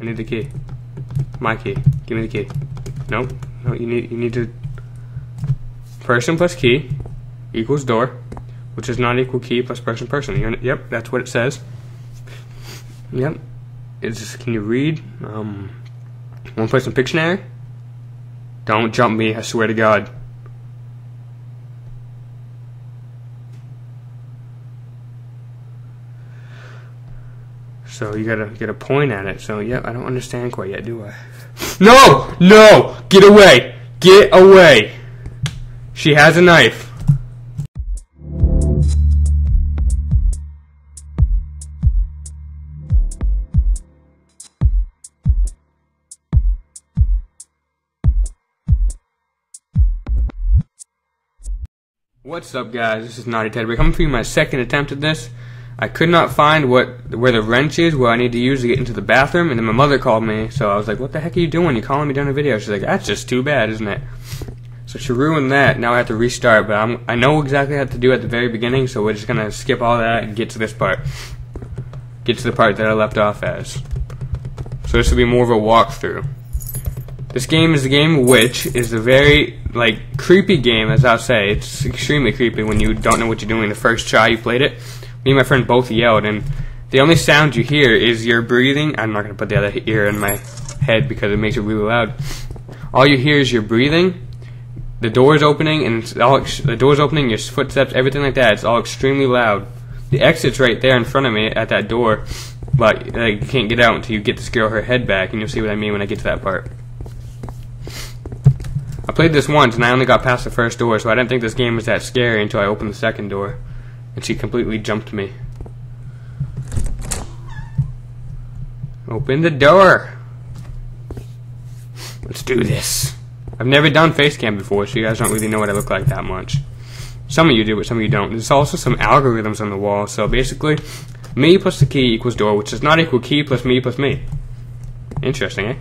I need the key. My key. Give me the key. Nope. No, you need you need to person plus key equals door, which is not equal key plus person person. You're, yep, that's what it says. Yep. It's can you read? Um play some Pictionary? Don't jump me, I swear to God. So you gotta get a point at it. So yeah, I don't understand quite yet, do I? No! No! Get away! Get away! She has a knife. What's up guys, this is Nawghty Ted. We're coming for you my second attempt at this. I could not find what where the wrench is, where I need to use to get into the bathroom, and then my mother called me, so I was like, what the heck are you doing? You're calling me during a video. She's like, that's just too bad, isn't it? So she ruined that, now I have to restart, but I'm, I know exactly what to do at the very beginning, so we're just gonna skip all that and get to this part. Get to the part that I left off as. So this will be more of a walkthrough. This game is a game which is a very like creepy game, as I'll say. It's extremely creepy when you don't know what you're doing the first try you played it. Me and my friend both yelled, and the only sound you hear is your breathing. I'm not gonna put the other ear in my head because it makes it really loud. All you hear is your breathing, the doors opening, and it's all the doors opening, your footsteps, everything like that. It's all extremely loud. The exit's right there in front of me at that door, but like, you can't get out until you get this girl her head back, and you'll see what I mean when I get to that part. I played this once and I only got past the first door, so I didn't think this game was that scary until I opened the second door. And she completely jumped me. Open the door! Let's do this. I've never done face cam before, so you guys don't really know what I look like that much. Some of you do, but some of you don't. There's also some algorithms on the wall, so basically, me plus the key equals door, which does not equal key plus me plus me. Interesting, eh?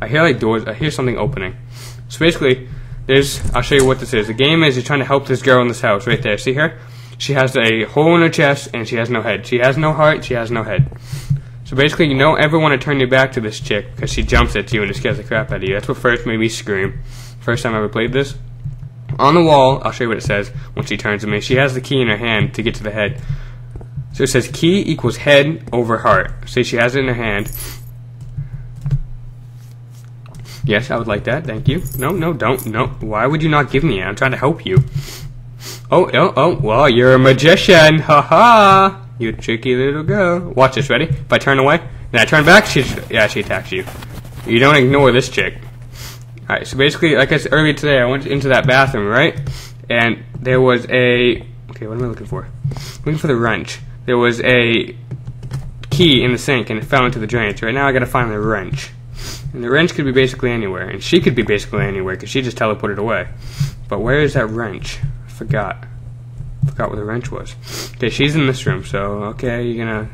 I hear like doors, I hear something opening. So basically, I'll show you what this is. The game is you're trying to help this girl in this house, right there. See her? She has a hole in her chest, and she has no head. She has no heart, she has no head. So basically, you don't ever want to turn your back to this chick, because she jumps at you and it scares the crap out of you. That's what first made me scream. First time I ever played this. On the wall, I'll show you what it says when she turns to me. She has the key in her hand to get to the head. So it says key equals head over heart. See, she has it in her hand. Yes, I would like that. Thank you. No, no, don't. No. Why would you not give me it? I'm trying to help you. Oh, oh, oh. Well, you're a magician. Ha ha. You tricky little girl. Watch this. Ready? If I turn away, and I turn back, she's yeah, she attacks you. You don't ignore this chick. All right. So basically, like I said earlier today, I went into that bathroom, right? And there was a. Okay, what am I looking for? looking for the wrench. There was a key in the sink, and it fell into the drain. So right now, I got to find the wrench. And the wrench could be basically anywhere, and she could be basically anywhere because she just teleported away. But where is that wrench? I forgot. Forgot where the wrench was. Okay, she's in this room, so okay, you're gonna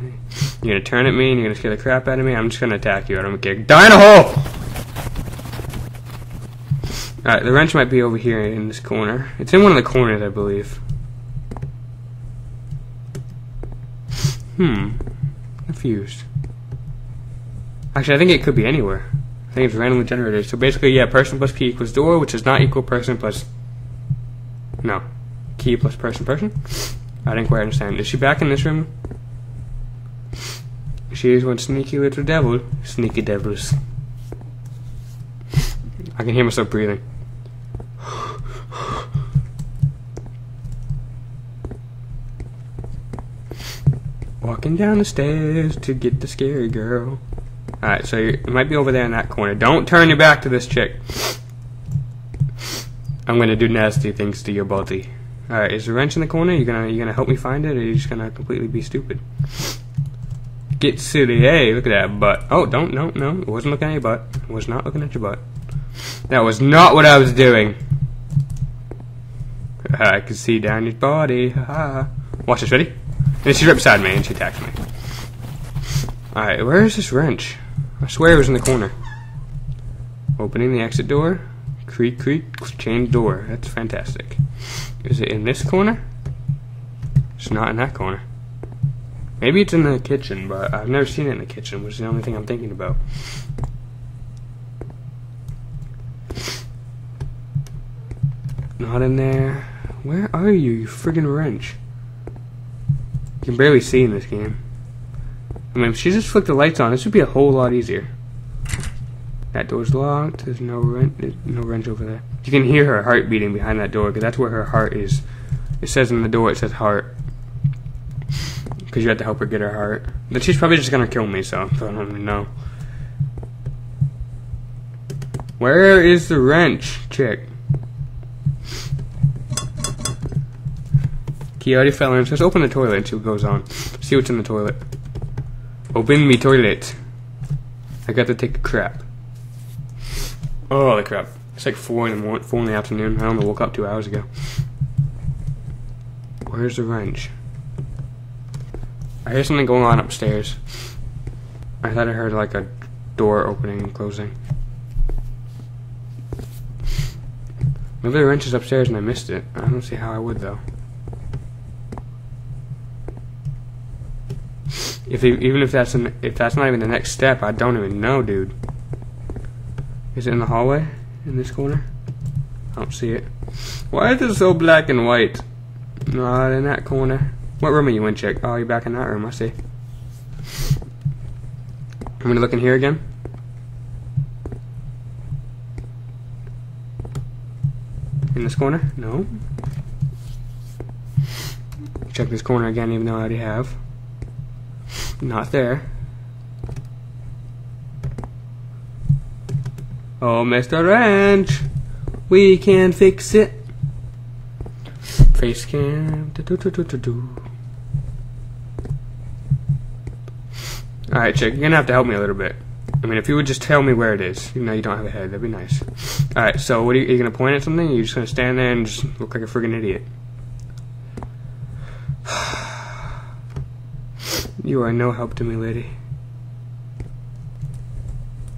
you're gonna turn at me and you're gonna scare the crap out of me. I'm just gonna attack you. I don't care. Die in a hole. Alright, the wrench might be over here in this corner. It's in one of the corners, I believe. Hmm. Confused. Actually, I think it could be anywhere. I think it's randomly generated. So basically, yeah, person plus key equals door, which is not equal person plus... No. Key plus person person? I didn't quite understand. Is she back in this room? She is one sneaky little devil. Sneaky devils. I can hear myself breathing. Walking down the stairs to get the scary girl. Alright, so it might be over there in that corner. Don't turn your back to this chick. I'm gonna do nasty things to your body. Alright, is the wrench in the corner? You gonna you gonna help me find it, or are you just gonna completely be stupid? Get silly, hey, look at that butt. Oh, don't, no, no, it wasn't looking at your butt. It was not looking at your butt. That was not what I was doing. I can see down your body. Ha. Watch this, ready? And she's right beside me, and she attacks me. Alright, where is this wrench? I swear it was in the corner. Opening the exit door. Creak, creak, chain door. That's fantastic. Is it in this corner? It's not in that corner. Maybe it's in the kitchen, but I've never seen it in the kitchen, which is the only thing I'm thinking about. Not in there. Where are you, you friggin' wrench? You can barely see in this game. I mean, if she just flicked the lights on, this would be a whole lot easier. That door's locked. There's no wrench, no wrench over there. You can hear her heart beating behind that door, because that's where her heart is. It says in the door, it says heart. Because you have to help her get her heart. But she's probably just going to kill me, so I don't even know. Where is the wrench, chick? He already fell in. Just open the toilet and see what goes on. See what's in the toilet. Open me toilet. I got to take a crap. Oh, the crap. It's like 4 in the morning, 4 in the afternoon. I only woke up two hours ago. Where's the wrench? I hear something going on upstairs. I thought I heard like a door opening and closing. Maybe the wrench is upstairs and I missed it. I don't see how I would though. If even if that's an, if that's not even the next step, I don't even know, dude. Is it in the hallway in this corner? I don't see it. Why is it so black and white? Not in that corner. What room are you in, chick? Oh, you're back in that room. I see. I'm gonna look in here again. In this corner? No. Check this corner again, even though I already have. Not there. Oh, Mr. Wrench, we can fix it. Face cam. Do, do, do, do. Alright, chick, you're gonna have to help me a little bit. I mean, if you would just tell me where it is, You know, you don't have a head, that'd be nice. Alright, so what are you, are you gonna point at something? Are you just gonna stand there and just look like a friggin' idiot? You are no help to me, lady.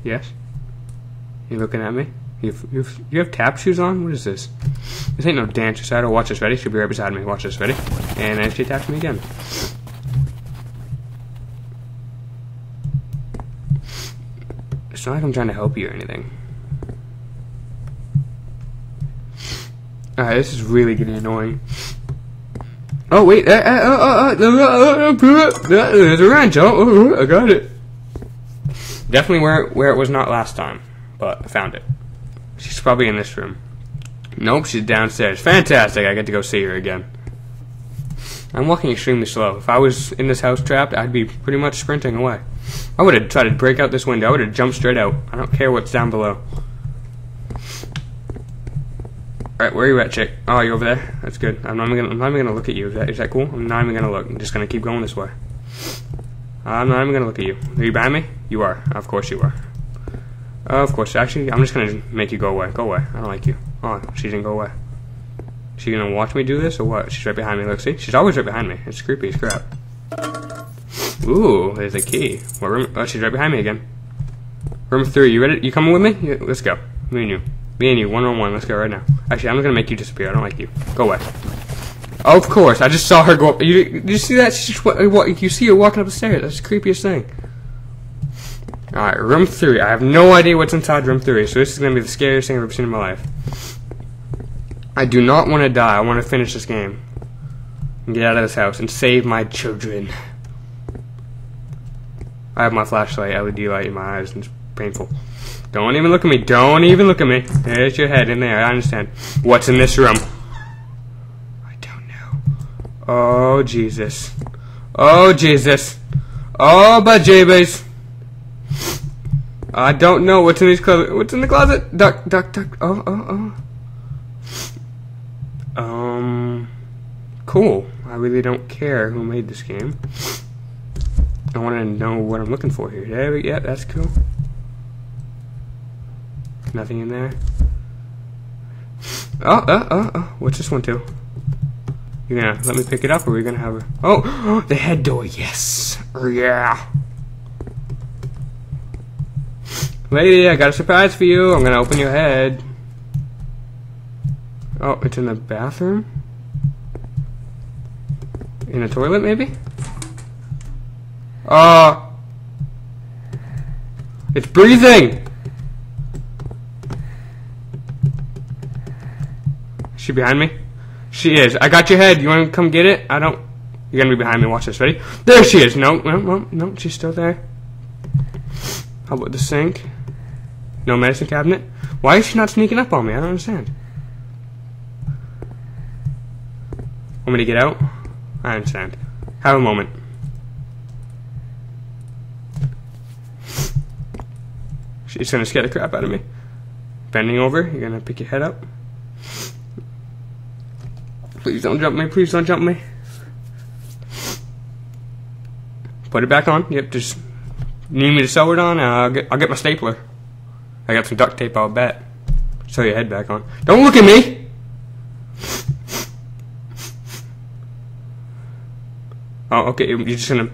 Yes? You looking at me? You've, you've, you have tap shoes on? What is this? This ain't no dance recital. Watch this, ready? She'll be right beside me. Watch this, ready? And then she taps me again. It's not like I'm trying to help you or anything. Alright, this is really getting annoying. Oh wait, uh, uh, uh, there's a wrench. Oh, I got it. Definitely where where it was not last time, but I found it. She's probably in this room. Nope, she's downstairs. Fantastic! I get to go see her again. I'm walking extremely slow. If I was in this house trapped, I'd be pretty much sprinting away. I would have tried to break out this window. I would have jumped straight out. I don't care what's down below. Alright, where are you at, chick? Oh, you're over there? That's good. I'm not even gonna, I'm not even gonna look at you. Is that, is that cool? I'm not even gonna look. I'm just gonna keep going this way. I'm not even gonna look at you. Are you behind me? You are. Of course you are. Uh, of course. Actually, I'm just gonna make you go away. Go away. I don't like you. Oh, she didn't go away. She gonna watch me do this or what? She's right behind me. Look, see? She's always right behind me. It's creepy as crap. Ooh, there's a key. What room? Oh, she's right behind me again. Room three. You ready? You coming with me? Yeah, let's go. Me and you. Me and you, one on one. Let's go right now. Actually, I'm gonna make you disappear. I don't like you. Go away. Of course. I just saw her go up. You, you see that? She's just, what, you see her walking up the stairs. That's the creepiest thing. Alright, room three. I have no idea what's inside room three, so this is gonna be the scariest thing I've ever seen in my life. I do not want to die. I want to finish this game. And get out of this house and save my children. I have my flashlight LED light in my eyes and painful. Don't even look at me. Don't even look at me. There's your head in there. I understand. What's in this room? I don't know. Oh, Jesus. Oh, Jesus. Oh, but Jabez. I don't know what's in these closet. What's in the closet? Duck, duck, duck. Oh, oh, oh. Um, cool. I really don't care who made this game. I want to know what I'm looking for here. There we, yeah, that's cool. Nothing in there. Oh, oh, oh, oh. What's this one do? You gonna let me pick it up, or are we gonna have a... Oh, the head door. Yes. Oh, Yeah. Lady, I got a surprise for you. I'm gonna open your head. Oh, it's in the bathroom? In a toilet, maybe? Uh. It's breathing! She behind me? She is. I got your head. You want to come get it? I don't. You're gonna be behind me. Watch this. Ready? There she is. No, no, no, no. She's still there. How about the sink? No medicine cabinet? Why is she not sneaking up on me? I don't understand. Want me to get out? I understand. Have a moment. She's gonna scare the crap out of me. Bending over, you're gonna pick your head up. Please don't jump me, please don't jump me. Put it back on. Yep, just need me to sew it on. I'll get I'll get my stapler. I got some duct tape. I'll bet. Sew your head back on. Don't look at me. Oh, okay. You're just gonna.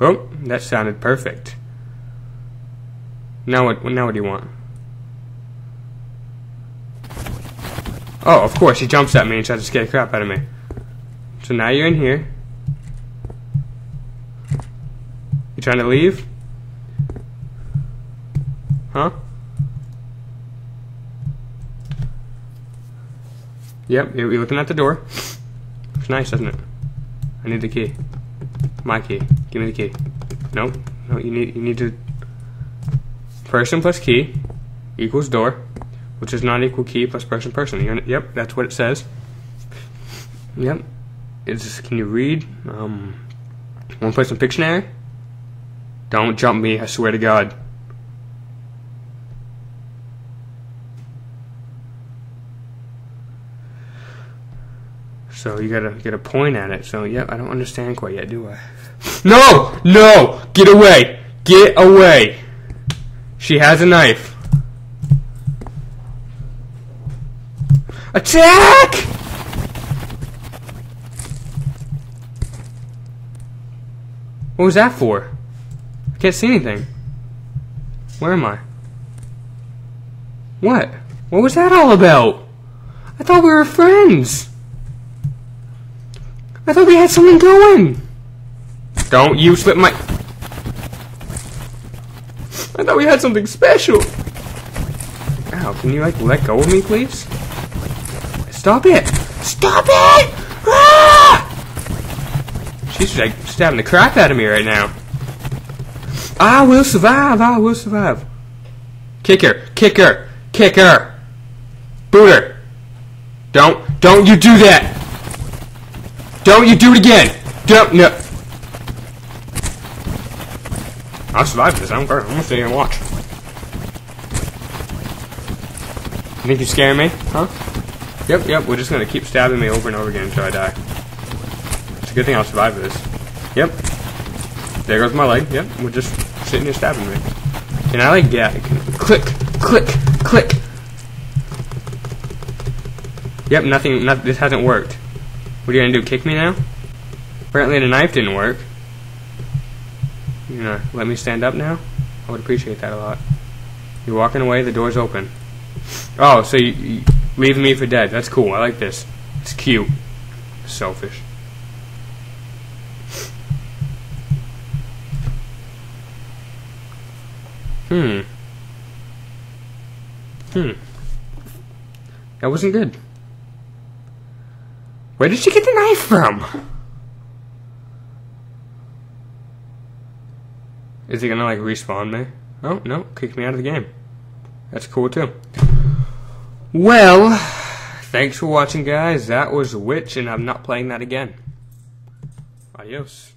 Oh, that sounded perfect. Now what? Now what do you want? Oh, of course, he jumps at me and tries to scare the crap out of me. So now you're in here. You trying to leave? Huh? Yep, you're looking at the door. It's nice, doesn't it? I need the key. My key. Give me the key. No, no, you need you need to person plus key equals door, which is not equal key plus person person. Yep, that's what it says. Yep. It's can you read? Um, want to play some Pictionary? Don't jump me! I swear to God. So you gotta get a point at it. So yep, I don't understand quite yet, do I? No! No! Get away! Get away! She has a knife. Attack! What was that for? I can't see anything. Where am I? What? What was that all about? I thought we were friends. I thought we had something going. Don't you slip my... I thought we had something special. Ow, can you like let go of me, please? Stop it! Stop it! Ah! She's like stabbing the crap out of me right now. I will survive, I will survive. Kick her, kick her, kick her. Boot her. Don't, don't you do that! Don't you do it again! Don't, no. I'll survive this, I don't care. I'm gonna sit here and watch. You think you're scaring me? Huh? Yep, yep, we're just gonna keep stabbing me over and over again until I die. It's a good thing I'll survive this. Yep. There goes my leg. Yep, we're just sitting here stabbing me. Can I like get click, click, click? Yep, nothing. Not, this hasn't worked. What are you gonna do? Kick me now? Apparently the knife didn't work. You know, let me stand up now? I would appreciate that a lot. You're walking away. The door's open. Oh, so you, you leave me for dead. That's cool. I like this. It's cute. Selfish. Hmm. Hmm. That wasn't good. Where did she get the knife from? Is he gonna like respawn me? Oh, no, kick me out of the game. That's cool too. Well, thanks for watching guys. That was Which and I'm not playing that again. Adios.